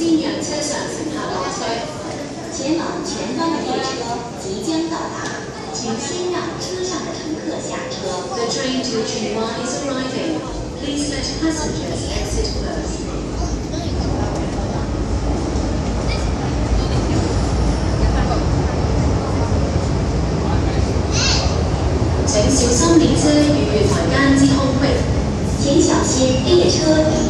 新先车上的乘客下车。前往前方的列车即将到达，请先让车上的乘客下车。The train to c h o n a is arriving. Please let passengers exit first. 请小心列车与月台之间的空隙。请小心列车。